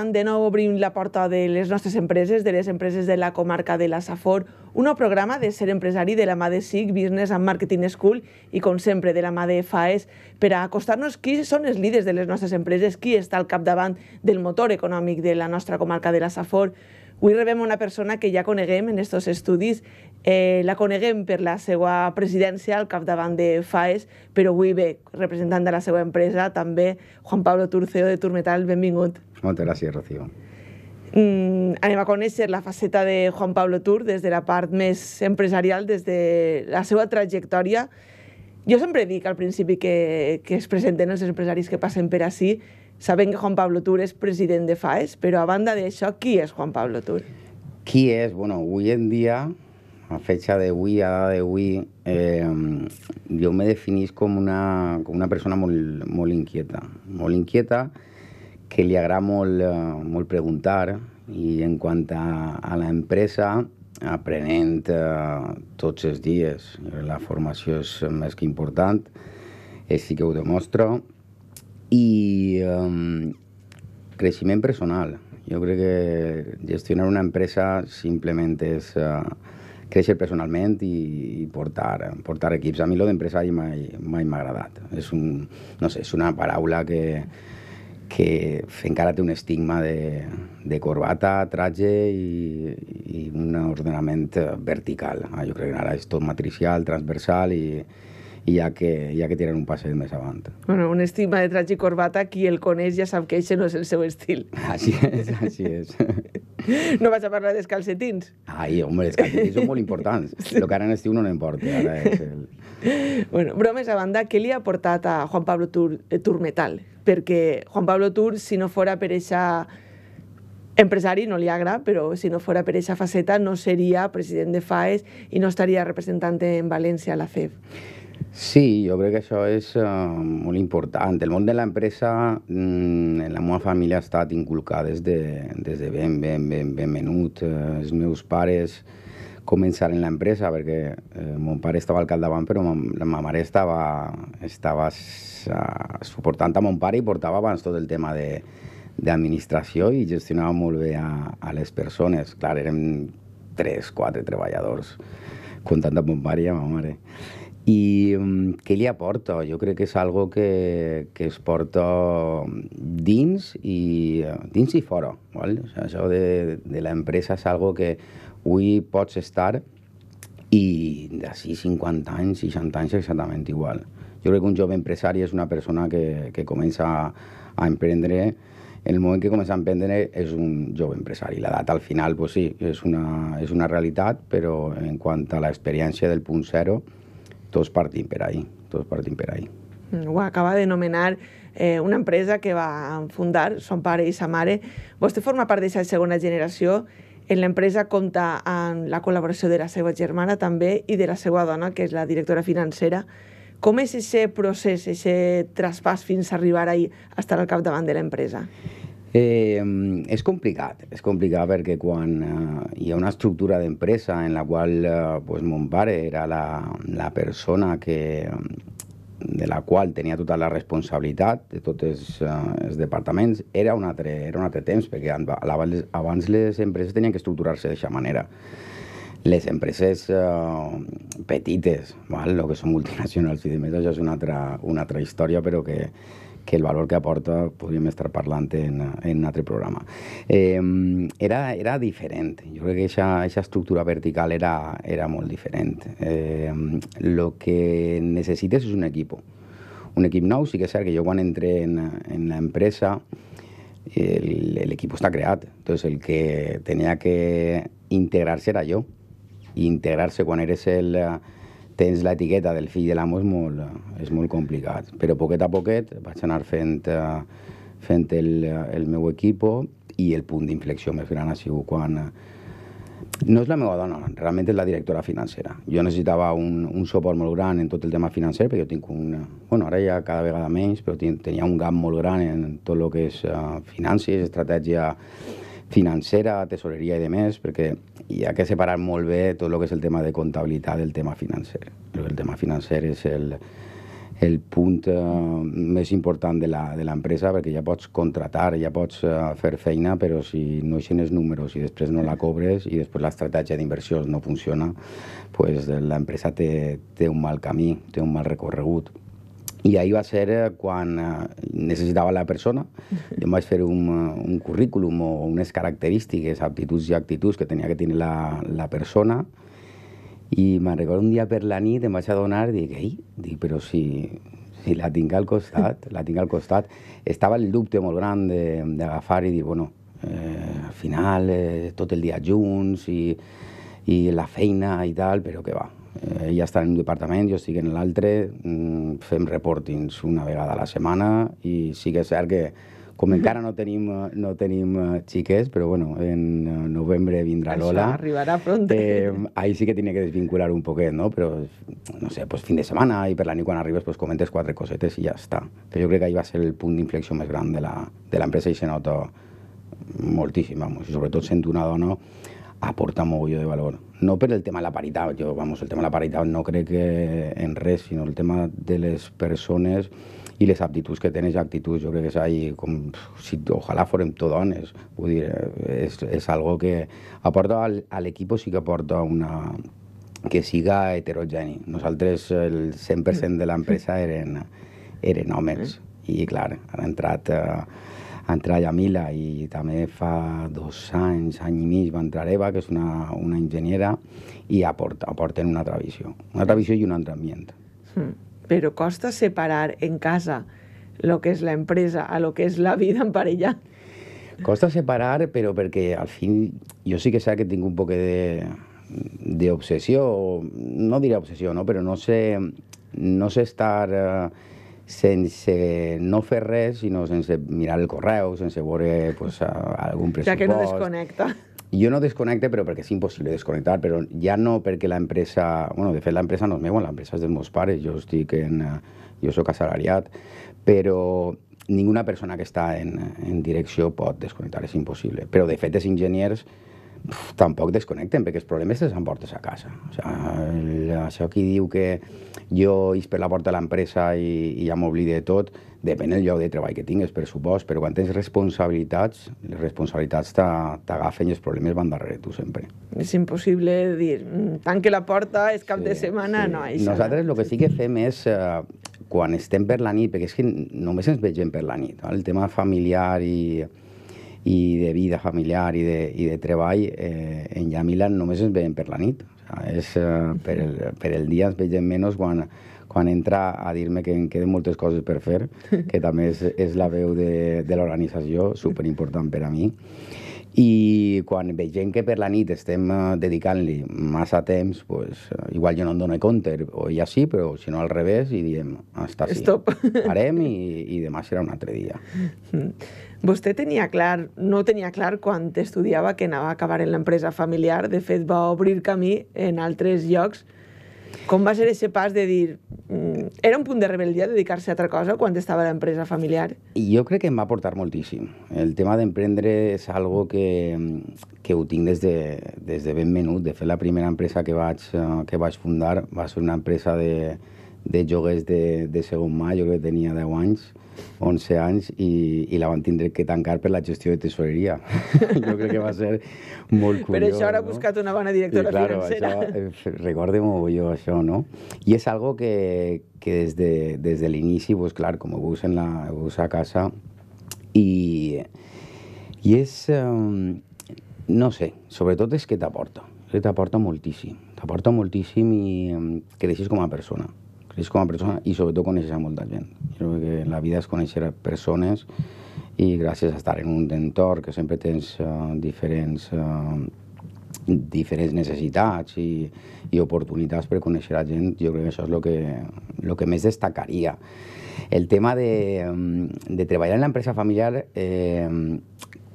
estan? De nou obrim la porta de les nostres empreses, de les empreses de la comarca de la Safor, un nou programa de ser empresari de la mà de SIC, Business and Marketing School, i com sempre de la mà de FAES, per a acostar-nos qui són els líders de les nostres empreses, qui està al capdavant del motor econòmic de la nostra comarca de la Safor, Avui rebem una persona que ja coneguem en aquests estudis. Eh, la coneguem per la seva presidència al capdavant de FAES, però avui ve representant de la seva empresa, també Juan Pablo Turceo de Turmetal. Benvingut. Moltes gràcies, Rocío. Mm, anem a conèixer la faceta de Juan Pablo Tur des de la part més empresarial, des de la seva trajectòria. Jo sempre dic al principi que, que es presenten els empresaris que passen per ací, Saben que Juan Pablo Tur és president de FAES, però a banda d'això, qui és Juan Pablo Tur? Qui és? Bueno, avui en dia, a fecha d'avui, a data d'avui, eh, jo me definís com una, com una persona molt, molt inquieta. Molt inquieta, que li agrada molt, eh, molt preguntar, i en quant a, a l'empresa, aprenent eh, tots els dies. La formació és més que important, és sí que ho demostro, i um, creixement personal. Jo crec que gestionar una empresa simplement és uh, créixer personalment i, i portar, portar equips. A mi lo d'empresari mai m'ha agradat. És, un, no sé, és una paraula que, que encara té un estigma de, de corbata, traje i, i un ordenament vertical. Ah, jo crec que ara és tot matricial, transversal i, i hi ha que, hi ha que tirar un passet més avant. Bueno, un estigma de traje i corbata, qui el coneix ja sap que això no és el seu estil. Així és, així és. no vas a parlar dels calcetins? Ai, home, els calcetins són molt importants. El que ara en estiu no n'importa, ara és el... Bueno, bromes a banda, què li ha portat a Juan Pablo Tur, eh, Turmetal? Perquè Juan Pablo Tur, si no fora per eixa empresari, no li agrada, però si no fora per eixa faceta no seria president de FAES i no estaria representant en València a la FEB. Sí, jo crec que això és uh, molt important. El món de l'empresa mm, en la meva família ha estat inculcat des de, des de ben, ben, ben, ben menut. Uh, els meus pares començaren l'empresa perquè eh, mon pare estava al capdavant però ma, la meva mare estava, estava uh, suportant a mon pare i portava abans tot el tema de, d'administració i gestionava molt bé a, a les persones. Clar, érem tres, quatre treballadors, comptant amb mon pare i amb ma mare. I um, què li aporta? Jo crec que és algo que, que es porta dins i, dins i fora. Val? O sigui, això de, de l'empresa és algo que avui pots estar i d'ací 50 anys, 60 anys exactament igual. Jo crec que un jove empresari és una persona que, que comença a, a emprendre en el moment que comença a emprendre és un jove empresari. L'edat al final, pues sí, és una, és una realitat, però en quant a l'experiència del punt zero, tots partim per ahí, tots partim per ahí. Mm, ho acaba de nomenar eh, una empresa que va fundar son pare i sa mare. Vostè forma part d'aquesta segona generació. En l'empresa compta amb la col·laboració de la seva germana també i de la seva dona, que és la directora financera. Com és aquest procés, aquest traspàs fins a arribar ahí a estar al capdavant de l'empresa? Eh, és complicat, és complicat perquè quan eh, hi ha una estructura d'empresa en la qual eh, pues, mon pare era la, la persona que, de la qual tenia tota la responsabilitat de tots els, uh, els departaments, era un altre, era un altre temps, perquè abans, abans les empreses tenien que estructurar-se d'aquesta manera. Les empreses uh, petites, el que són multinacionals i demés, això és una altra, una altra història, però que, que el valor que aporta podríem estar parlant en, en un altre programa. Eh, era, era diferent. Jo crec que aquesta estructura vertical era, era molt diferent. Eh, lo que necessites és un equip. Un equip nou, sí que és cert que jo quan entré en, en l'empresa l'equip està creat. Entonces el que tenia que integrar-se era jo. Integrar-se quan eres el, tens l'etiqueta del fill de l'amo és molt, és molt complicat. Però poquet a poquet vaig anar fent, eh, fent el, el meu equip i el punt d'inflexió més gran ha sigut quan... No és la meva dona, realment és la directora financera. Jo necessitava un, un suport molt gran en tot el tema financer, perquè jo tinc un... Bueno, ara ja cada vegada menys, però tenia un gap molt gran en tot el que és uh, finances, estratègia financera, tesoreria i demés, perquè hi ha que separar molt bé tot el que és el tema de comptabilitat del tema financer. El tema financer és el, el punt eh, més important de l'empresa perquè ja pots contratar, ja pots eh, fer feina, però si no eixen els números i després no la cobres i després l'estratègia d'inversió no funciona, pues l'empresa té, té un mal camí, té un mal recorregut. I ahir va ser eh, quan eh, necessitava la persona. Jo em vaig fer un, eh, un currículum o unes característiques, aptituds i actituds que tenia que tenir la, la persona. I me'n recordo un dia per la nit em vaig adonar i dic, ei, dic, però si, si la tinc al costat, la tinc al costat, estava el dubte molt gran d'agafar i dir, bueno, eh, al final eh, tot el dia junts i, i la feina i tal, però que va, ella està en un departament, jo estic en l'altre, mm, fem reportings una vegada a la setmana i sí que és cert que com encara no tenim, no tenim eh, xiques, però bueno, en eh, novembre vindrà Això Lola. arribarà pronto. Eh, ahí sí que tiene que desvincular un poquet, no? Però, no sé, pues fin de setmana i per la nit quan arribes pues comentes quatre cosetes i ja està. Però jo crec que ahí va ser el punt d'inflexió més gran de l'empresa i se nota moltíssim, vamos, i sobretot sent una dona aporta mogolló de valor. No per el tema de la paritat, jo, vamos, el tema de la paritat no crec que en res, sinó el tema de les persones i les aptituds que tens, actituds, jo crec que és ahí com, si ojalà fórem tot dones, vull dir, és, és algo que aporta al, a l'equip sí que aporta una, que siga heterogeni. Nosaltres el 100% de l'empresa eren, eren homes i clar, han entrat eh, ha entrat Yamila i també fa dos anys, any i mig va entrar Eva, que és una, una enginyera, i aporta, aporten una altra visió, una altra visió i un altre ambient. Mm però costa separar en casa lo que és la empresa a lo que és la vida en parella. Costa separar, però perquè al fin jo sí que sé que tinc un poc de d'obsessió, no diré obsessió, no? però no sé, no sé estar eh, sense no fer res, sinó sense mirar el correu, sense veure pues, algun pressupost. Ja que no desconnecta. Jo no desconnecte, però perquè és impossible desconnectar, però ja no perquè l'empresa... bueno, de fet, l'empresa no és meva, l'empresa és dels meus pares, jo estic en... jo sóc assalariat, però ninguna persona que està en, en direcció pot desconnectar, és impossible. Però, de fet, els enginyers pf, tampoc desconnecten, perquè els problemes els emportes a casa. O sigui, això qui diu que jo is per la porta de l'empresa i, i ja m'oblide de tot, depèn del lloc de treball que tingues, per supost, però quan tens responsabilitats, les responsabilitats t'agafen i els problemes van darrere tu sempre. És impossible dir, mm, tanque la porta, és cap sí, de setmana, sí. no. Això Nosaltres el que sí que fem és, eh, quan estem per la nit, perquè és que només ens vegem per la nit, el tema familiar i, i de vida familiar i de, i de treball, eh, en Yamila només ens veiem per la nit. O sigui, és, eh, per, el, per el dia ens vegem menys quan, quan entra a dir-me que em queden moltes coses per fer, que també és, és la veu de, de l'organització, superimportant per a mi. I quan veiem que per la nit estem eh, dedicant-li massa temps, pues, eh, igual jo no em dono compte, o ja sí, però si no al revés, i diem, hasta sí. Stop. Parem i, i demà serà un altre dia. Vostè tenia clar, no tenia clar quan estudiava que anava a acabar en l'empresa familiar, de fet va obrir camí en altres llocs, com va ser aquest pas de dir... Era un punt de rebel·lia dedicar-se a altra cosa quan estava a l'empresa familiar? Jo crec que em va aportar moltíssim. El tema d'emprendre és algo que, que ho tinc des de, des de ben menut. De fet, la primera empresa que vaig, que vaig fundar va ser una empresa de, de joguers de, de segon mà, jo que tenia 10 anys, 11 anys, i, i la van tindre que tancar per la gestió de tesoreria. jo crec que va ser molt curiós. Per això ara ha no? buscat una bona directora sí, claro, financera. Això, eh, recorde molt jo això, no? I és algo que, que des de, des de l'inici, pues, clar, com ho veus, en la, ho veus a casa, i, i és... Um, no sé, sobretot és que t'aporta, t'aporta moltíssim, t'aporta moltíssim i um, creixes com a persona creix com a persona i sobretot coneixes a molta gent. Jo crec que la vida és conèixer persones i gràcies a estar en un entorn que sempre tens uh, diferents, uh, diferents necessitats i, i oportunitats per conèixer a gent, jo crec que això és el que, lo que més destacaria. El tema de, de treballar en l'empresa familiar, eh,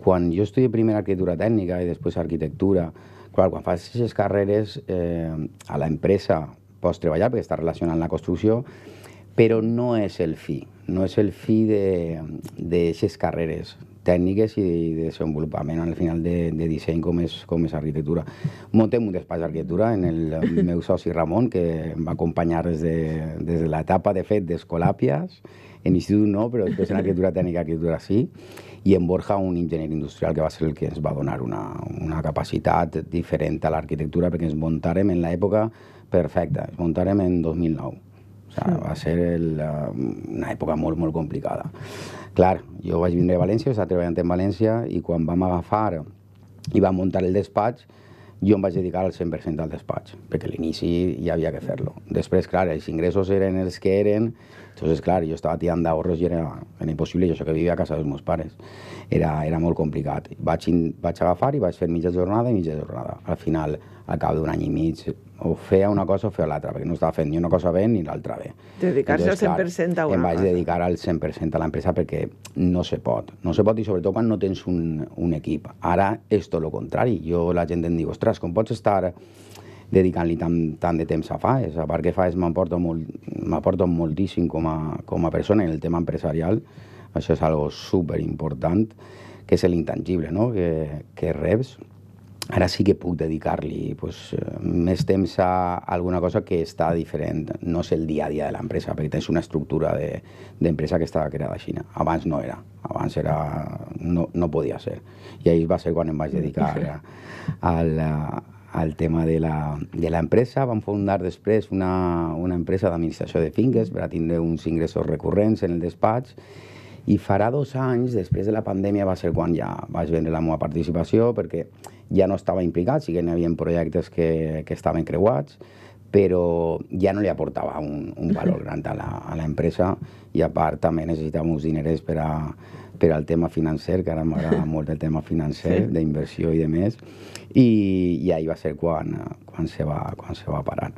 quan jo estudié primer arquitectura tècnica i després arquitectura, clar, quan fas aquestes carreres eh, a l'empresa pots treballar perquè està relacionat amb la construcció, però no és el fi, no és el fi d'aquestes carreres. tècniques i de desenvolupament al final de, de disseny com és, com és arquitectura. Montem un despatx d'arquitectura en el, meu soci Ramon, que em va acompanyar des de, des de l'etapa, de fet, d'Escolàpies, en institut no, però després en arquitectura tècnica, arquitectura sí, i en Borja un enginyer industrial que va ser el que ens va donar una, una capacitat diferent a l'arquitectura perquè ens muntàrem en l'època perfecta, ens muntàrem en 2009. O sigui, va ser el, una època molt, molt complicada. Clar, jo vaig vindre a València, estava treballant en València i quan vam agafar i vam muntar el despatx, jo em vaig dedicar al 100% al despatx, perquè a l'inici ja havia que fer-lo. Després, clar, els ingressos eren els que eren, entonces, clar, jo estava tirant d'ahorros i era, era impossible, jo que vivia a casa dels meus pares. Era, era molt complicat. Vaig, vaig agafar i vaig fer mitja jornada i mitja jornada. Al final, al cap d'un any i mig, o feia una cosa o feia l'altra, perquè no estava fent ni una cosa bé ni l'altra bé. Dedicar-se al 100% a una em vaig dedicar al 100% a l'empresa perquè no se pot. No se pot i sobretot quan no tens un, un equip. Ara és tot el contrari. Jo la gent em diu, ostres, com pots estar dedicant-li tant, tant de temps a FAES? A part que FAES m'aporta molt, moltíssim com a, com a persona en el tema empresarial. Això és algo super important, que és l'intangible no? que, que reps ara sí que puc dedicar-li pues, més temps a alguna cosa que està diferent, no és el dia a dia de l'empresa, perquè tens una estructura d'empresa de, que estava creada a Xina. Abans no era, abans era, no, no podia ser. I ahir va ser quan em vaig dedicar al, al tema de l'empresa. Vam fundar després una, una empresa d'administració de finques per a tindre uns ingressos recurrents en el despatx i farà dos anys, després de la pandèmia, va ser quan ja vaig vendre la meva participació, perquè ja no estava implicat, sí que n'hi havia projectes que, que estaven creuats, però ja no li aportava un, un valor gran a l'empresa i a part també necessitàvem uns diners per, a, per al tema financer, que ara m'agrada molt el tema financer, sí. d'inversió i de més, i, i ahir va ser quan, quan, se va, quan se va parar.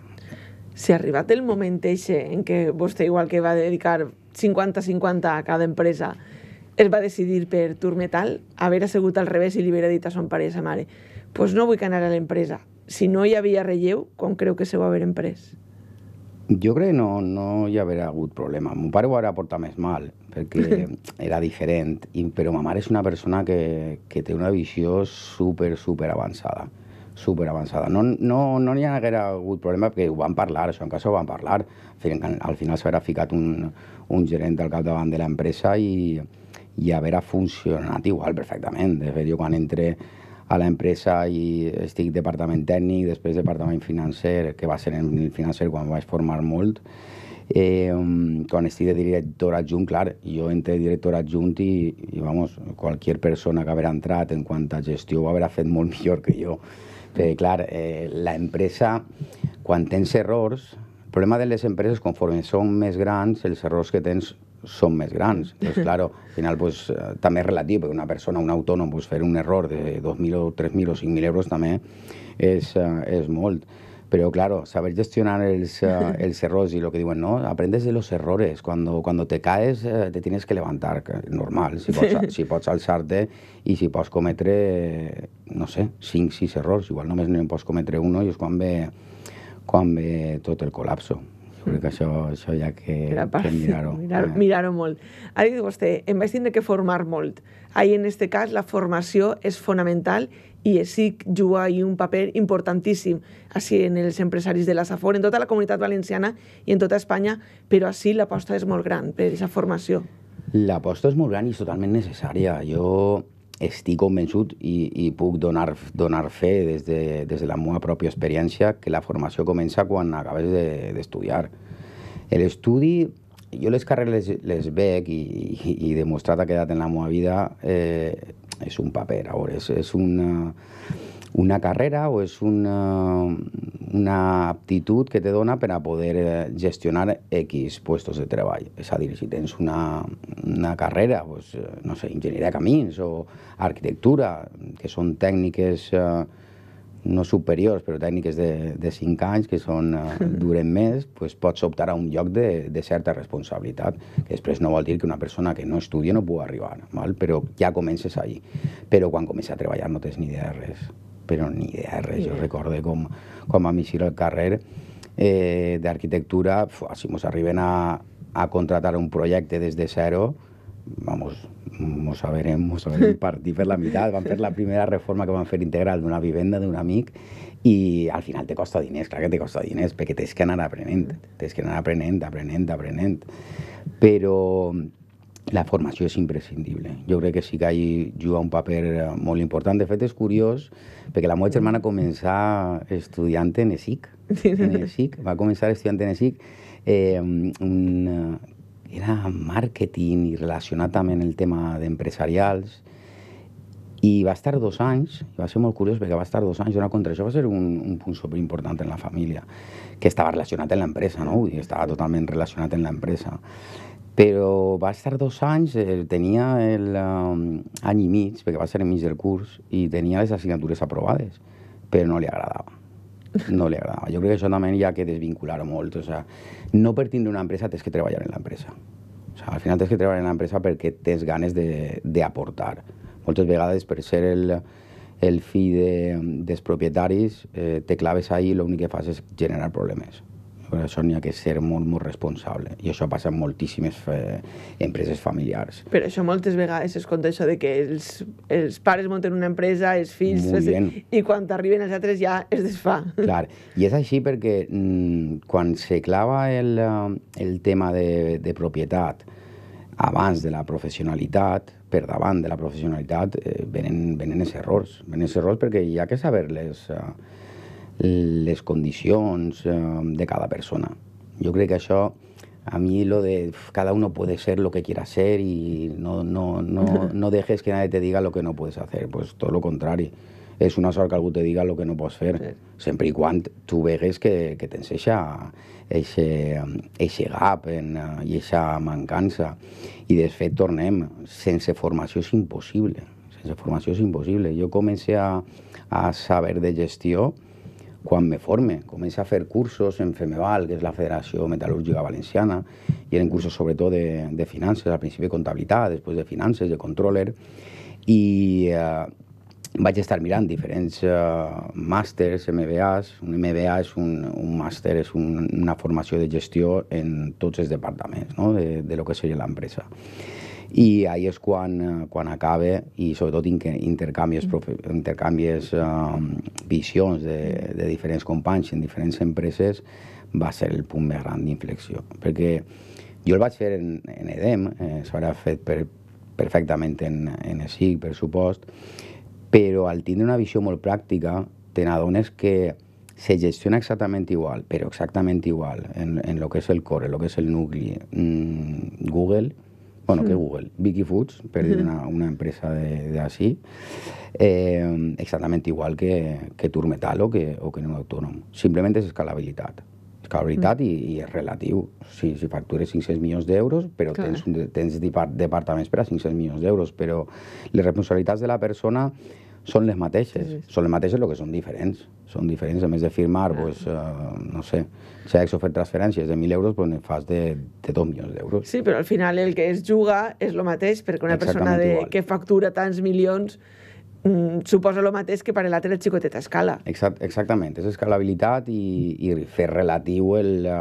Si ha arribat el moment eixe en què vostè, igual que va dedicar 50-50 a cada empresa, es va decidir per Turmetal, haver assegut al revés i li haver dit a son pare i a sa mare pues no vull anar a l'empresa. Si no hi havia relleu, com creu que se ho haver emprès? Jo crec que no, no hi haurà hagut problema. Mon pare ho haurà portat més mal, perquè era diferent, i, però ma mare és una persona que, que té una visió super, super avançada super avançada. No n'hi no, no haguera hagut problema perquè ho van parlar, això en casa ho van parlar. Al final s'haurà ficat un, un gerent al capdavant de l'empresa i, i haver funcionat igual perfectament. De fet, jo quan entré a l'empresa i estic departament tècnic, després departament financer, que va ser en el financer quan vaig formar molt, Eh, quan estic de director adjunt, clar, jo entré director adjunt i, i vamos, qualsevol persona que haurà entrat en quant a gestió ho haurà fet molt millor que jo. Perquè, clar, eh, l'empresa, quan tens errors, el problema de les empreses, conforme són més grans, els errors que tens són més grans. Entonces, claro, al final pues, eh, també és relatiu, perquè una persona, un autònom, pues, fer un error de 2.000 o 3.000 o 5.000 euros també és, uh, és molt. Pero claro, saber gestionar els, uh, els errors y lo que diuen, no, aprendes de los errores. Cuando, cuando te caes, te tienes que levantar, normal. Si pots, si pots alçar-te i si pots cometre, no sé, 5, 6 errors, igual només no en pots cometre un i és quan ve, quan ve tot el col·lapso. Crec que això, això ja que, que mirar-ho. Mirar, eh. mirar molt. Ara dit vostè, em vaig tindre que formar molt. Ahí, en este cas, la formació és fonamental i ESIC juga ahí un paper importantíssim així en els empresaris de la Safor, en tota la comunitat valenciana i en tota Espanya, però així l'aposta és molt gran per aquesta formació. L'aposta és molt gran i és totalment necessària. Jo estic convençut i, i puc donar, donar fe des de, des de la meva pròpia experiència que la formació comença quan acabes d'estudiar. De, L'estudi, jo les carreres les, les veig i, i, i demostrat he quedat en la meva vida eh, és un paper, a veure, és, és una, una carrera o és una, una aptitud que te dona per a poder eh, gestionar X puestos de treball. És a dir, si tens una, una carrera, pues, eh, no sé, enginyeria de camins o arquitectura, que són tècniques eh, no superiors, però tècniques de, de 5 anys, que són, uh, duren més, pues pots optar a un lloc de, de certa responsabilitat, que després no vol dir que una persona que no estudia no pugui arribar, val? però ja comences allí. Però quan comences a treballar no tens ni idea de res, però ni idea de res. Jo recordo com, com vam eixir al carrer eh, d'arquitectura, si ens arriben a, a contratar un projecte des de zero, vamos, mos haverem, mos haverem partit per la meitat. Van fer la primera reforma que van fer integral d'una vivenda d'un amic i al final te costa diners, clar que te costa diners, perquè tens que anar aprenent, tens que anar aprenent, aprenent, aprenent. Però la formació és imprescindible. Jo crec que sí que hi juga un paper eh, molt important. De fet, és curiós, perquè la meva germana començar estudiant en ESIC. En ESIC, va començar estudiant en ESIC. Eh, un, era màrqueting i relacionat amb el tema d'empresarials i va estar dos anys, i va ser molt curiós perquè va estar dos anys d'una contra això, va ser un, un punt superimportant en la família, que estava relacionat amb l'empresa, no? I estava totalment relacionat amb l'empresa. Però va estar dos anys, eh, tenia el um, i mig, perquè va ser enmig del curs, i tenia les assignatures aprovades, però no li agradava. No li agradava. Jo crec que això també hi ha que desvincular molt. O sea, no per tindre una empresa tens que treballar en l'empresa. O sea, al final tens que treballar en l'empresa perquè tens ganes d'aportar. Moltes vegades per ser el, el fill de, dels propietaris eh, te claves ahí i l'únic que fas és generar problemes. Per això n'hi ha que ser molt, molt responsable. I això passa en moltíssimes eh, empreses familiars. Per això moltes vegades es conta això de que els, els pares munten una empresa, els fills... Es, I quan arriben els altres ja es desfà. Clar, i és així perquè mm, quan se clava el, eh, el tema de, de propietat abans de la professionalitat, per davant de la professionalitat, eh, venen, venen els errors. Venen els errors perquè hi ha que saber les... Eh, les condicions eh, de cada persona. Jo crec que això, a mi lo de cada uno puede ser lo que quiera ser y no, no, no, no dejes que nadie te diga lo que no puedes hacer, pues todo lo contrario. És una sort que algú te diga el que no pots fer, sí. sempre i quan tu vegues que, que tens eixa, eixe, eixe gap en, i eixa mancança. I de fet, tornem, sense formació és impossible. Sense formació és impossible. Jo comencé a, a saber de gestió quan me forme. Comença a fer cursos en FEMEVAL, que és la Federació Metal·lúrgica Valenciana, i eren cursos sobretot de, de finances, al principi de comptabilitat, després de finances, de controller, i eh, vaig estar mirant diferents uh, màsters, MBAs. Un MBA és un, un màster, és un, una formació de gestió en tots els departaments no? de, de lo que seria l'empresa i ahí és quan, eh, quan acaba i sobretot intercanvies, intercanvies um, visions de, de diferents companys en diferents empreses va ser el punt més gran d'inflexió. Perquè jo el vaig fer en, en EDEM, eh, s'haurà fet per, perfectament en, en ESIC, per supost, però al tindre una visió molt pràctica te n'adones que se gestiona exactament igual, però exactament igual en, en lo que és el core, en lo que és el nucli, mm, Google, bueno, que hmm. Google, Vicky Foods, per dir una, una empresa d'ací, eh, exactament igual que, que Turmetal o que, o que un autònom. Simplement és escalabilitat. Escalabilitat mm. i, i és relatiu. Si, si factures 500 milions d'euros, però Clar. tens, tens departaments per a 500 milions d'euros, però les responsabilitats de la persona són les mateixes, sí, són les mateixes el que són diferents. Són diferents, a més de firmar, ah. pues, uh, no sé, si hagués ofert transferències de 1.000 euros, pues ne fas de, de 2 milions d'euros. Sí, però al final el que es juga és el mateix, perquè una persona de, que factura tants milions mm, suposa el mateix que per l'altre el xicotet a escala. Exact, exactament, és escalabilitat i, i fer relatiu el, la,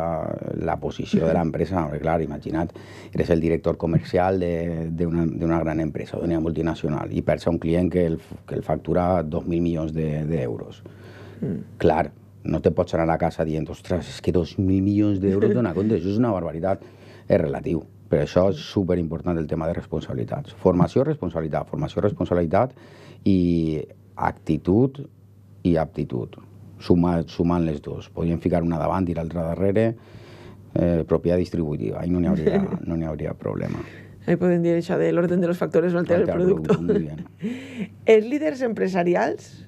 la posició de l'empresa. Clar, imagina't, eres el director comercial d'una gran empresa, d'una multinacional, i perds a un client que el, que el factura 2.000 milions d'euros. De, mm. Clar, no te pots anar a casa dient, ostres, és que 2.000 milions d'euros dona compte, això és una barbaritat. És relatiu. Per això és superimportant el tema de responsabilitats. Formació, responsabilitat, formació, responsabilitat i actitud i aptitud, sumat, sumant les dues. Podríem ficar una davant i l'altra darrere, eh, propietat distributiva, ahí no n'hi hauria, no hauria problema. Ahí podem dir això de l'orden de los factors o el producto. Els líders empresarials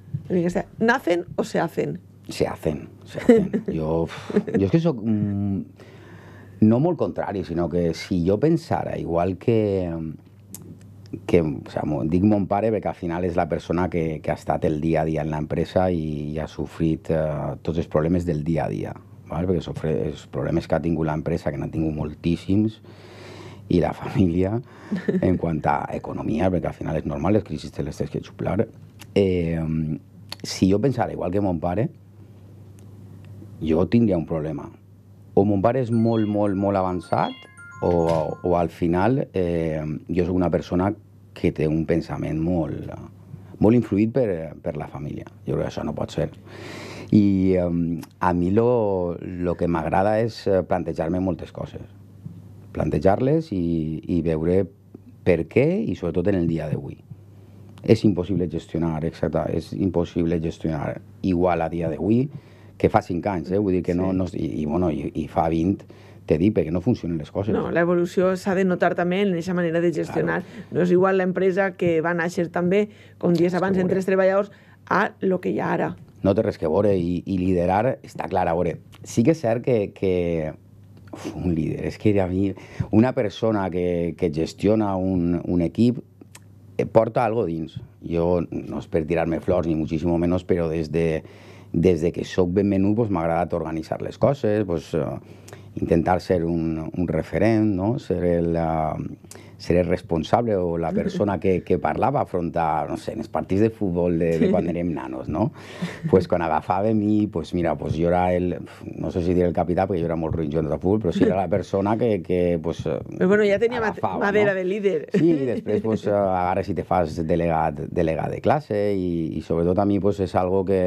nacen o se hacen? Se hacen, se hacen. jo, jo és que soc mm, no molt contrari, sinó que si jo pensara, igual que que o sea, dic mon pare perquè al final és la persona que, que ha estat el dia a dia en l'empresa i, i ha sofrit uh, tots els problemes del dia a dia, val? perquè sofre, els problemes que ha tingut l'empresa, que n'ha tingut moltíssims, i la família en quant a economia, perquè al final és normal, les crisis te les tens que xuplar. Eh, si jo pensara igual que mon pare, jo tindria un problema. O mon pare és molt, molt, molt avançat o, o al final eh, jo sóc una persona que té un pensament molt, molt influït per, per la família. Jo crec que això no pot ser. I um, a mi lo, lo que m'agrada és eh, plantejar-me moltes coses. Plantejar-les i, i veure per què i sobretot en el dia d'avui. És impossible gestionar, exacte, és impossible gestionar igual a dia d'avui que fa 5 anys, eh? vull dir que no, sí. no i, i, bueno, i, i fa 20 te dic perquè no funcionen les coses. No, l'evolució s'ha de notar també en aquesta manera de gestionar. Claro. No és igual l'empresa que va néixer també, com dies abans, entre tres treballadors, a lo que hi ha ara. No té res que veure i, i liderar està clar. A veure, sí que és cert que, que uf, un líder, és que a mi, una persona que, que gestiona un, un equip eh, porta algo dins. Jo, no és per tirar-me flors, ni moltíssim menys, però des de, des de que sóc ben menut pues, m'ha agradat organitzar les coses, pues, uh, intentar ser un, un referent, no? ser, el, uh, ser el responsable o la persona que, que parlava afrontar, no sé, en els partits de futbol de, de quan érem nanos, no? pues quan agafàvem i, pues mira, pues jo era el, no sé si dir el capità, perquè jo era molt ruïn de futbol, però sí era la persona que, que pues, però bueno, ja tenia agafava, madera no? de líder. Sí, i després pues, agarres i te fas delegat, delegat de classe i, i sobretot a mi pues, és algo que,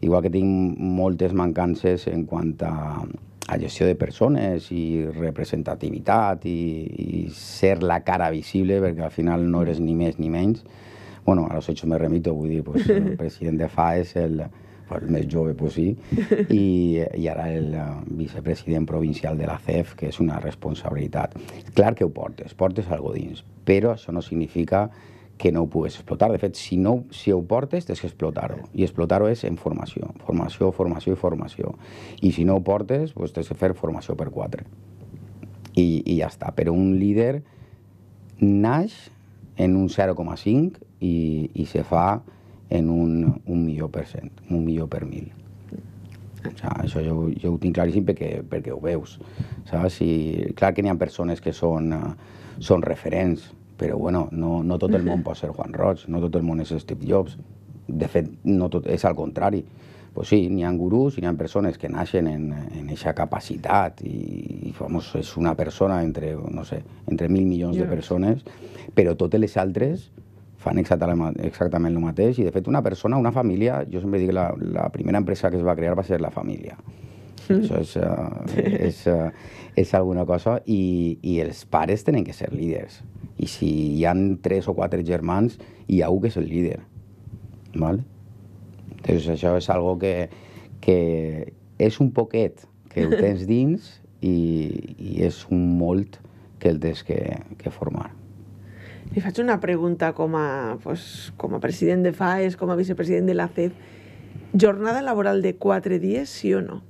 igual que tinc moltes mancances en quant a, a gestió de persones i representativitat i, i ser la cara visible, perquè al final no eres ni més ni menys. Bueno, a los hechos me remito, vull dir, pues, el president de FA és el, el més jove, pues sí, i, i ara el uh, vicepresident provincial de la CEF, que és una responsabilitat. Clar que ho portes, portes algo dins, però això no significa que no ho pugues explotar. De fet, si, no, si ho portes, tens que explotar-ho. I explotar-ho és en formació. Formació, formació i formació. I si no ho portes, doncs tens que fer formació per quatre. I, i ja està. Però un líder naix en un 0,5 i, i se fa en un, un millor per cent, un millor per mil. O sigui, això jo, jo ho tinc claríssim perquè, perquè ho veus. Saps? I, clar que n'hi ha persones que són, uh, són referents, però bueno, no, no tot el món pot ser Juan Roig, no tot el món és Steve Jobs. De fet, no tot, és al contrari. Pues sí, n'hi ha gurús i n'hi ha persones que naixen en, en aquesta capacitat i, i vamos, és una persona entre, no sé, entre mil milions yes. de persones, però totes les altres fan exactament, exactament el mateix i de fet una persona, una família, jo sempre dic que la, la primera empresa que es va crear va ser la família. Mm. Això és, uh, és, uh, és alguna cosa i, i els pares tenen que ser líders i si hi han tres o quatre germans, hi ha un que és el líder. ¿vale? Entonces, això és algo que, que és un poquet que ho tens dins i, i és un molt que el tens que, que formar. Li faig una pregunta com a, pues, com a president de FAES, com a vicepresident de la CEF. Jornada laboral de quatre dies, sí o no?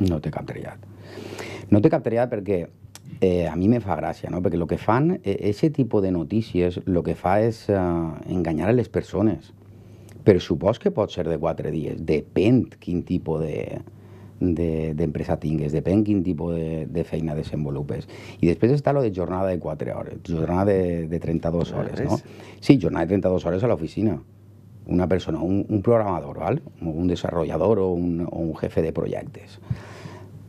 No té cap triat. No té cap triat perquè eh, a mi me fa gràcia, no? perquè el que fan, aquest eh, tipus de notícies, el que fa és eh, enganyar a les persones. Per supos que pot ser de quatre dies, depèn quin tipus de, d'empresa de, tingues, depèn quin tipus de, de feina desenvolupes. I després està lo de jornada de 4 hores, jornada de, de 32 hores, no? Sí, jornada de 32 hores a l'oficina. Una persona, un, un programador, ¿vale? un desenvolupador o un, o un jefe de projectes,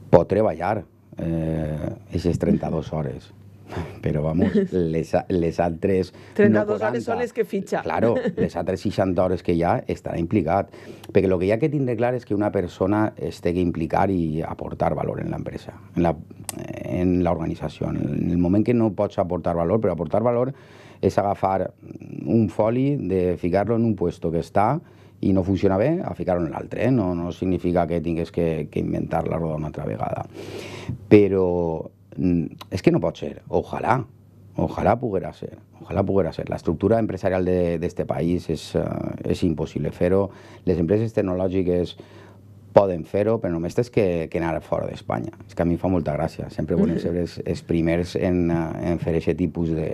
pot treballar, eh, aquestes 32 hores. Però, vamos, les, les altres... 32 no 40, hores són les que fitxa. Claro, les altres 60 hores que hi ha estarà implicat. Perquè el que hi ha que tindre clar és que una persona es té que implicar i aportar valor en l'empresa, en l'organització. En, en el moment que no pots aportar valor, però aportar valor és agafar un foli, de ficar-lo en un puesto que està i no funciona bé, a ficar-ho en l'altre. Eh? No, no significa que tingues que, que inventar la roda una altra vegada. Però mm, és que no pot ser. Ojalà, ojalà poguera ser. Ojalà poguera ser. L'estructura empresarial de, país és, uh, és impossible fer-ho. Les empreses tecnològiques poden fer-ho, però només tens que, que anar fora d'Espanya. És que a mi fa molta gràcia. Sempre volem ser els, els primers en, en fer aquest tipus de,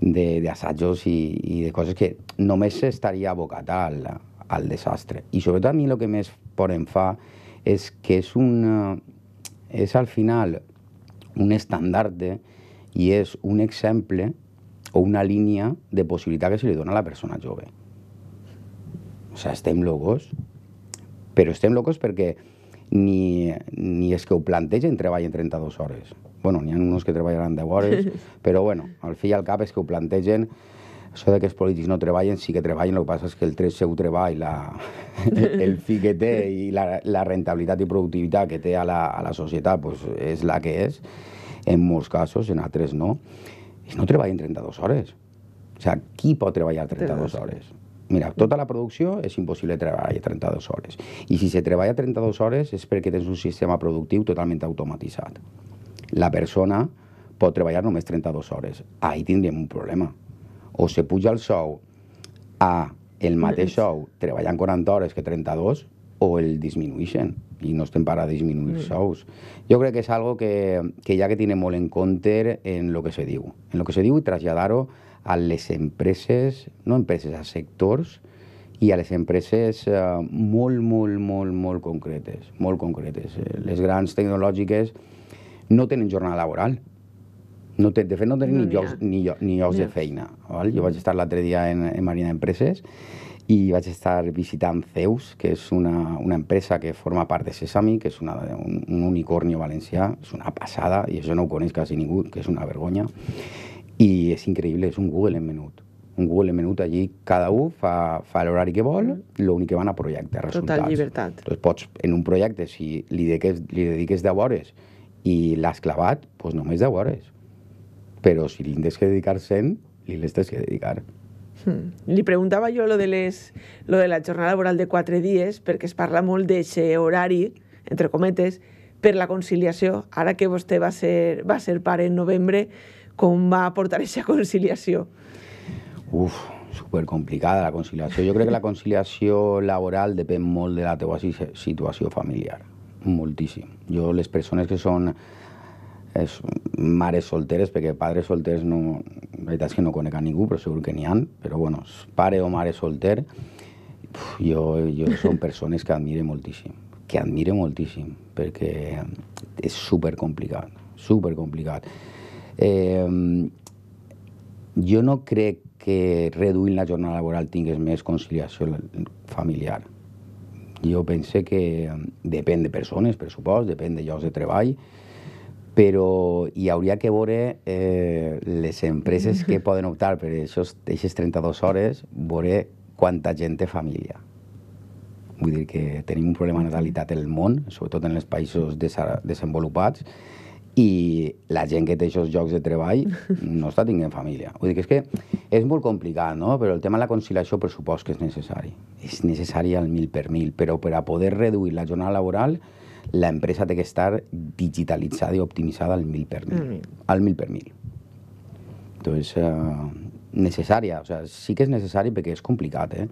d'assajos i, i de coses que només estaria abocat al, al desastre. I sobretot a mi el que més por em fa és que és, un, és al final un estàndard i és un exemple o una línia de possibilitat que se li dona a la persona jove. O sigui, estem locos, però estem locos perquè ni, ni és que ho plantegen treballen 32 hores. Bueno, n'hi ha uns que treballaran 10 hores, però bueno, al fi i al cap és que ho plantegen això de que els polítics no treballen, sí que treballen, el que passa és que el seu treball, la, el fi que té i la, la rentabilitat i productivitat que té a la, a la societat pues, és la que és, en molts casos, en altres no, i no treballen 32 hores. O sigui, qui pot treballar 32 hores? Mira, tota la producció és impossible treballar 32 hores. I si se treballa 32 hores és perquè tens un sistema productiu totalment automatitzat. La persona pot treballar només 32 hores. Ahí tindríem un problema. O se puja el sou a el mateix sou treballant 40 hores que 32 o el disminueixen i no estem para a disminuir mm. sous. Jo crec que és algo que, que ja que tiene molt en compte en lo que se diu. En lo que se diu i traslladar-ho a les empreses, no empreses, a sectors i a les empreses eh, molt, molt, molt, molt concretes, molt concretes. Eh, les grans tecnològiques no tenen jornada laboral. No té, de fet, no tenen no ni, llocs, ni, ni llocs de feina. Val? Jo vaig estar l'altre dia en, en Marina Empreses i vaig estar visitant Zeus, que és una, una empresa que forma part de Sesami, que és una, un, un unicornio valencià, és una passada, i això no ho coneix quasi ningú, que és una vergonya. I és increïble, és un Google en menut. Un Google en menut allí, cada un fa, fa l'horari que vol, mm. l'únic que van a projecte, resultats. Total llibertat. Entonces pots, en un projecte, si li dediques, li dediques 10 hores i l'has clavat, doncs només 10 hores. Però si li tens que dedicar 100, li les tens que dedicar. Hmm. Li preguntava jo lo de, les, lo de la jornada laboral de 4 dies, perquè es parla molt d'aquest horari, entre cometes, per la conciliació. Ara que vostè va ser, va ser pare en novembre, com va portar aquesta conciliació? Uf, supercomplicada la conciliació. Jo crec que la conciliació laboral depèn molt de la teva situació familiar, moltíssim. Jo, les persones que són és mares solteres, perquè padres solters no, la veritat és que no conec a ningú, però segur que n'hi han, però bueno, pare o mare solter, uf, jo, jo són persones que admire moltíssim, que admire moltíssim, perquè és super complicat, super complicat. Eh, jo no crec que reduint la jornada laboral tingués més conciliació familiar. Jo pense que depèn de persones, per supost, depèn de llocs de treball, però hi hauria que veure eh, les empreses que poden optar per aquestes 32 hores, veure quanta gent té família. Vull dir que tenim un problema de natalitat en el món, sobretot en els països desenvolupats, i la gent que té aquests llocs de treball no està tinguent família. Vull dir que és que és molt complicat, no? però el tema de la conciliació per supost que és necessari. És necessari al mil per mil, però per a poder reduir la jornada laboral la empresa té que estar digitalitzada i optimitzada al mil per mil. Mm. Al mil per mil. Entonces, uh, necessària, o sea, sí que és necessari perquè és complicat, eh?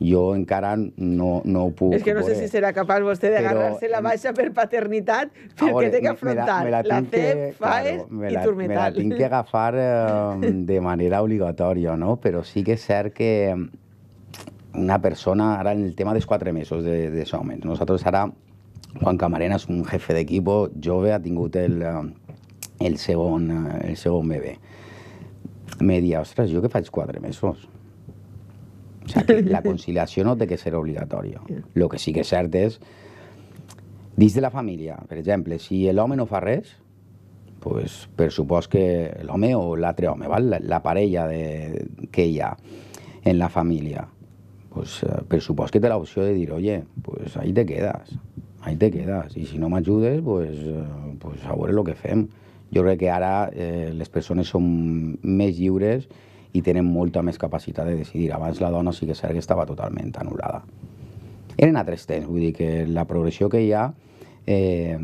jo encara no, no ho puc... És que no sé si serà capaç vostè d'agarrar-se la baixa per paternitat perquè té que afrontar me la, me la, la CEP, FAES claro, i Turmetal. Me la tinc que agafar eh, de manera obligatòria, no? Però sí que és cert que una persona, ara en el tema dels quatre mesos de, de somen, nosaltres ara, Juan Camarena és un jefe d'equip jove, ha tingut el, el, segon, el segon bebè. Me dia, ostres, jo que faig quatre mesos? O sigui, que la conciliació no té que ser obligatòria. El que sí que és cert és, dins de la família, per exemple, si l'home no fa res, pues, per supost que l'home o l'altre home, val? La, la parella de, que hi ha en la família, pues, eh, per supost que té l'opció de dir, oye, pues ahí te quedas, ahí te quedas, i si no m'ajudes, pues, eh, pues a veure el que fem. Jo crec que ara eh, les persones són més lliures i tenen molta més capacitat de decidir. Abans la dona sí que és cert que estava totalment anul·lada. Eren altres temps, vull dir que la progressió que hi ha eh,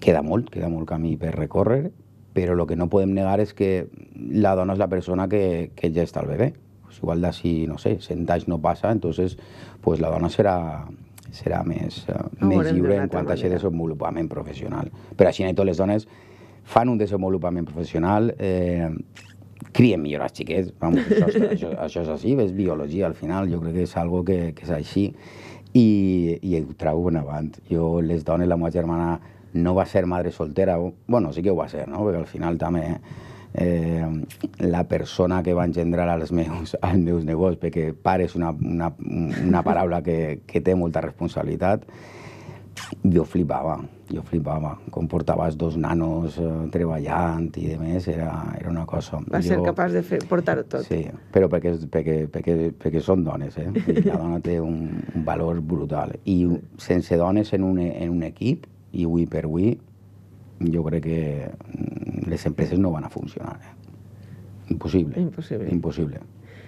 queda molt, queda molt camí per recórrer, però el que no podem negar és que la dona és la persona que, que ja està al bebè. Pues igual d'ací, no sé, 100 anys no passa, entonces pues la dona serà, serà més, uh, més lliure en quant a aquest desenvolupament professional. Però així totes les dones fan un desenvolupament professional eh, crien millor els xiquets, vamos, això, això, això és així, és biologia al final, jo crec que és algo que, que és així i, i ho trobo en avant. Jo, les dones, la meva germana no va ser madre soltera, bueno, sí que ho va ser, no? perquè al final també eh, la persona que va engendrar als meus, als meus negocis, perquè pare és una, una, una paraula que, que té molta responsabilitat, jo flipava, jo flipava. Com portaves dos nanos eh, treballant i de més, era, era una cosa... Va ser jo, capaç de fer, portar-ho tot. Sí, però perquè, perquè, perquè, perquè són dones, eh? I la dona té un, un valor brutal. I sense dones en un, en un equip, i avui per avui, jo crec que mm, les empreses no van a funcionar. Eh? Impossible. Impossible. Impossible.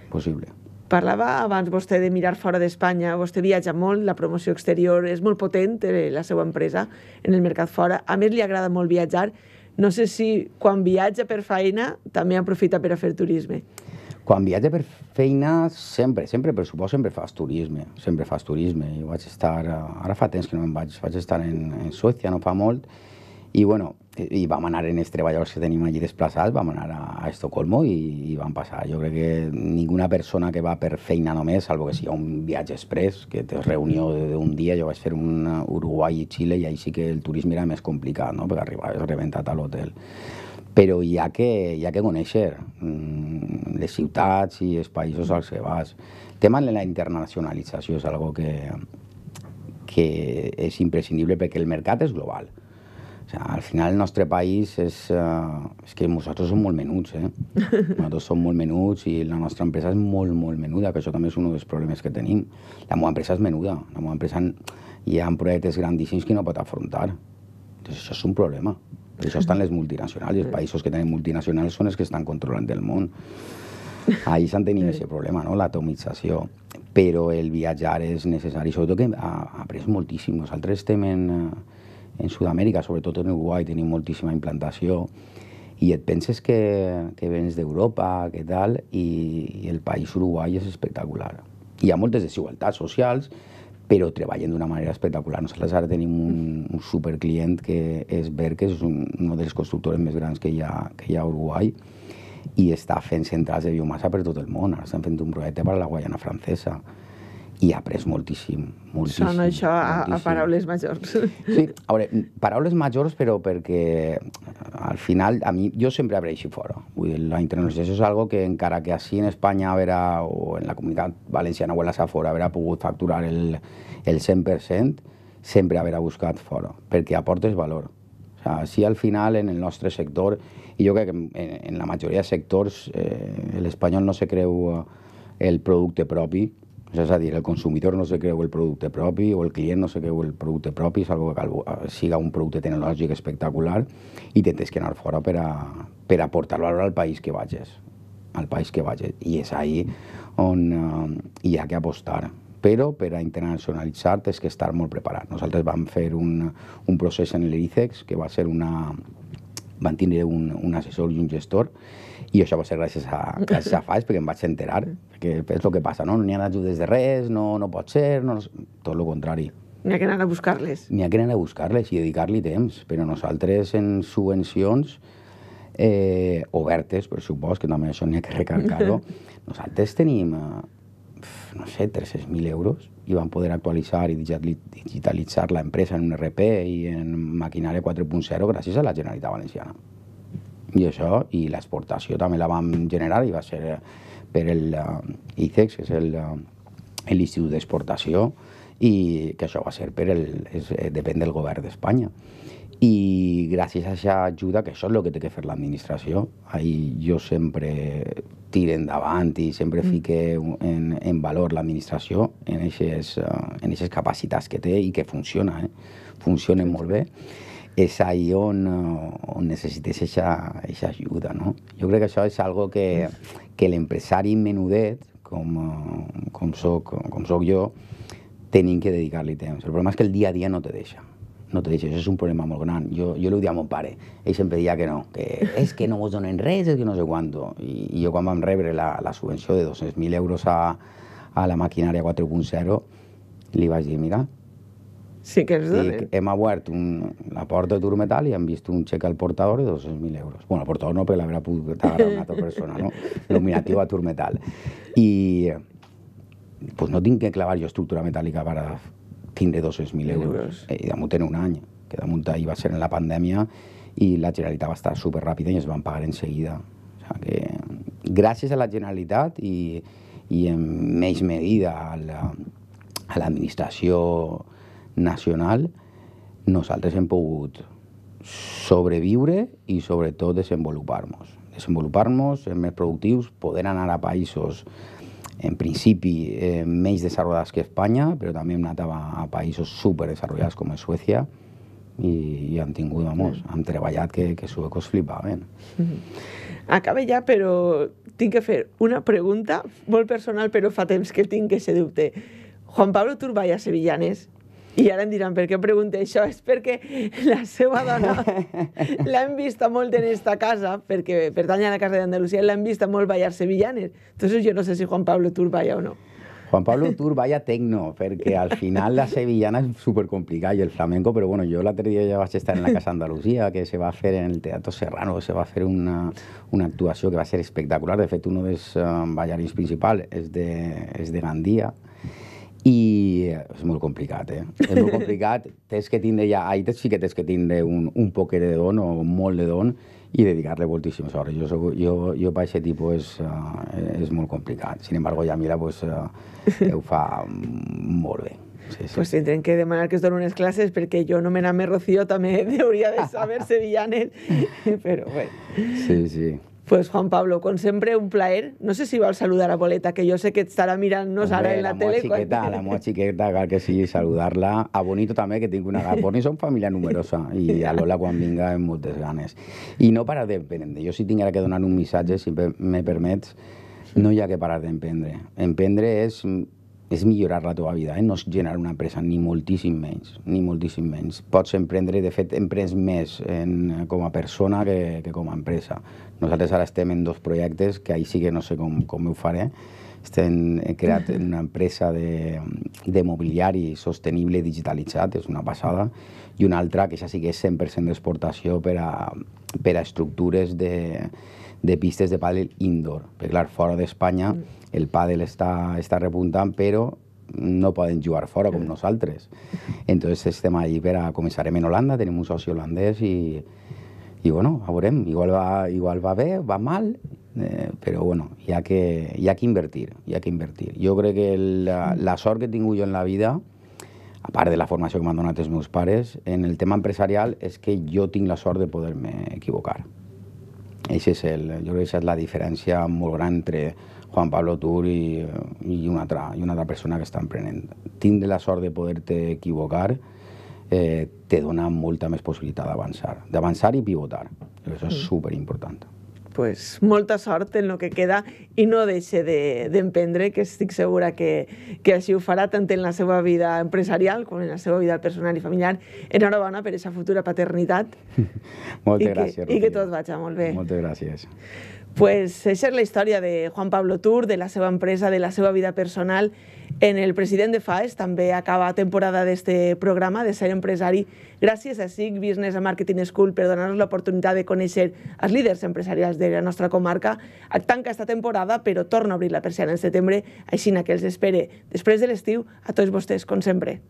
Impossible. Parlava abans vostè de mirar fora d'Espanya, vostè viatja molt, la promoció exterior és molt potent, la seva empresa, en el mercat fora. A més, li agrada molt viatjar. No sé si quan viatja per feina també aprofita per a fer turisme. Quan viatja per feina, sempre, sempre, per suposo, sempre fas turisme, sempre fas turisme. Jo vaig estar, ara fa temps que no me'n vaig, vaig estar en, en Suècia, no fa molt, i bueno, i vam anar en els treballadors que tenim allí desplaçats, vam anar a, a Estocolmo i, i vam passar. Jo crec que ninguna persona que va per feina només, salvo que sigui un viatge express, que té reunió d'un dia, jo vaig fer un Uruguai i Xile i ahí sí que el turisme era més complicat, no? perquè arribaves rebentat a l'hotel. Però hi ha que, hi ha que conèixer mm, les ciutats i els països als que vas. El tema de la internacionalització és algo que, que és imprescindible perquè el mercat és global. O sea, al final el nostre país és, uh, és que nosaltres som molt menuts, eh? Nosaltres som molt menuts i la nostra empresa és molt, molt menuda, que això també és un dels problemes que tenim. La meva empresa és menuda, la meva empresa hi ha projectes grandíssims que no pot afrontar. Entonces, això és un problema. Per això estan les multinacionals i els països que tenen multinacionals són els que estan controlant el món. Ahí s'han tenit aquest problema, no? l'atomització. Però el viatjar és necessari, sobretot que ha, ha après moltíssim. Nosaltres estem en, en Sud-amèrica, sobretot en Uruguai, tenim moltíssima implantació i et penses que, que vens d'Europa, que tal, i, i el país uruguai és espectacular. Hi ha moltes desigualtats socials, però treballen d'una manera espectacular. Nosaltres ara tenim un, un superclient que és Ver, que és un, una de les constructores més grans que hi ha, que hi ha a Uruguai, i està fent centrals de biomassa per tot el món. Ara estan fent un projecte per a la Guayana francesa i ha après moltíssim, moltíssim. Sona això a, moltíssim. a paraules majors. Sí, a veure, paraules majors, però perquè al final, a mi, jo sempre així fora. Vull dir, la internacionalització és algo que encara que així en Espanya haurà, o en la comunitat valenciana o en la Safora haurà pogut facturar el, el 100%, sempre haurà buscat fora, perquè aportes valor. O sea, si al final en el nostre sector, i jo crec que en, en la majoria de sectors eh, l'espanyol no se creu el producte propi, és a dir, el consumidor no se creu el producte propi o el client no se creu el producte propi, és algo que cal, siga un producte tecnològic espectacular i tens que anar fora per a, per aportar valor al país que vagis, al país que vagis. I és ahí on uh, hi ha que apostar. Però per a internacionalitzar tens que estar molt preparat. Nosaltres vam fer un, un procés en l'ICEX que va ser una... van tindre un, un assessor i un gestor i això va ser gràcies a, gràcies a Faix, perquè em vaig enterar, que és el que passa, no? No n'hi ha ajudes de res, no, no pot ser, no, tot el contrari. N'hi ha que anar a buscar-les. N'hi ha que anar a buscar-les i dedicar-li temps, però nosaltres en subvencions eh, obertes, per supòs, que també això n'hi ha que recargar-ho, nosaltres tenim, eh, no sé, 300.000 euros i vam poder actualitzar i digitalitzar l'empresa en un RP i en maquinària 4.0 gràcies a la Generalitat Valenciana i això, i l'exportació també la vam generar i va ser per el uh, ICEX, que és el, uh, l'Institut d'Exportació, i que això va ser per el, és, eh, depèn del govern d'Espanya. I gràcies a aquesta ajuda, que això és el que té que fer l'administració, ahí jo sempre tire endavant i sempre mm. fique en, en valor l'administració en aquestes en capacitats que té i que funciona, eh? funciona molt bé és ahí on, on necessites aquesta ajuda. No? Jo crec que això és algo que, que l'empresari menudet, com, com, soc, com soc jo, tenim que dedicar-li temps. El problema és que el dia a dia no te deixa. No te deixa, això és un problema molt gran. Jo, jo li ho dic a mon pare, ell sempre deia que no, que és que no vos donen res, és que no sé quant. I, i jo quan vam rebre la, la subvenció de 200.000 euros a, a la maquinària 4.0, li vaig dir, mira, Sí que és donen. hem obert un, la porta de Turmetal i hem vist un xec al portador de 200.000 euros. Bueno, el portador no, perquè l'haurà pogut agarrar una altra persona, no? Nominatiu a Turmetal. I pues no tinc que clavar jo estructura metàl·lica per tindre 200.000 euros. Eh, I damunt tenen un any, que damunt ahir va ser en la pandèmia i la Generalitat va estar superràpida i es van pagar en seguida. O sea que, gràcies a la Generalitat i, i en menys medida a l'administració la, nacional, nosaltres hem pogut sobreviure i sobretot desenvolupar-nos. Desenvolupar-nos, ser més productius, poder anar a països en principi eh, menys desenvolupats que Espanya, però també hem anat a, a països desenvolupats com és Suècia i, i hem tingut, vamos, hem treballat que, que suecos flipaven. Mm -hmm. Acaba ja, però tinc que fer una pregunta molt personal, però fa temps que tinc que se dubte. Juan Pablo Turbay a Sevillanes i ara em diran, per què pregunto això? És perquè la seva dona l'han vista molt en esta casa, perquè pertany a la casa d'Andalusia, l'han vista molt ballar sevillanes. Entonces jo no sé si Juan Pablo Tur balla o no. Juan Pablo Tur vaya tecno, perquè al final la sevillana és super complicada i el flamenco, però bueno, jo l'altre dia ja vaig estar en la Casa Andalusia, que se va fer en el Teatro Serrano, se va fer una, una actuació que va ser espectacular. De fet, un dels um, ballarins principals és de, és de Gandia, i és molt complicat, eh? És molt complicat. tens que tindre ja, ahí sí que tens que tindre un, un poquet de don o molt de don i dedicar-li moltíssimes hores. Jo, soc, jo, jo per aquest tipus és, uh, és molt complicat. Sin embargo, ja mira, pues, uh, ho fa molt bé. Sí, sí. Pues tindrem que demanar que es donen unes classes perquè jo no me n'ame Rocío també hauria de saber sevillanes, però bueno. Sí, sí. Pues Juan Pablo, con sempre un plaer. No sé si va a saludar a Boleta, que jo sé que estarà mirant-nos ara en la, la tele. Xiqueta, quan... La meva xiqueta, cal que sigui saludar-la. A Bonito també, que tinc una... Boni som família numerosa i a Lola quan vinga amb moltes ganes. I no parar d'emprendre. Jo si tinguera que donar un missatge, si me permets, no hi ha que parar d'emprendre. Emprendre és és millorar la teva vida, eh? no és generar una empresa, ni moltíssim menys, ni moltíssim menys. Pots emprendre, de fet, emprens més en, com a persona que, que com a empresa. Nosaltres ara estem en dos projectes, que ahí sí que no sé com, com ho faré. Estem, he creat una empresa de, de mobiliari sostenible digitalitzat, és una passada, i una altra que ja sí que és 100% d'exportació per, a, per a estructures de, de pistes de pàdel indoor. Perquè, clar, fora d'Espanya mm el pàdel està, està repuntant, però no poden jugar fora com nosaltres. Entonces estem allí per a... Començarem en Holanda, tenim un soci holandès i, i bueno, a veurem, igual va, igual va bé, va mal, eh, però bueno, hi ha, que, hi ha que invertir, hi ha que invertir. Jo crec que la, la sort que he tingut jo en la vida, a part de la formació que m'han donat els meus pares, en el tema empresarial és que jo tinc la sort de poder-me equivocar. Això és el, jo crec que és la diferència molt gran entre Juan Pablo Tur i, i, una altra, i una altra persona que està emprenent. Tindre la sort de poder-te equivocar eh, te dona molta més possibilitat d'avançar, d'avançar i pivotar. Això és mm. superimportant. Pues molta sort en el que queda i no deixe d'emprendre, de, que estic segura que, que així ho farà tant en la seva vida empresarial com en la seva vida personal i familiar. Enhorabona per aquesta futura paternitat. Moltes I gràcies, que, I que tot vagi molt bé. Moltes gràcies. Pues esa és la història de Juan Pablo Tour, de la seva empresa, de la seva vida personal. En el president de FAES també acaba temporada d'este programa de ser empresari gràcies a SIG Business and Marketing School per donar-nos l'oportunitat de conèixer els líders empresarials de la nostra comarca. Tanca esta temporada, però torna a obrir la persiana en setembre, així que els espere després de l'estiu a tots vostès, com sempre.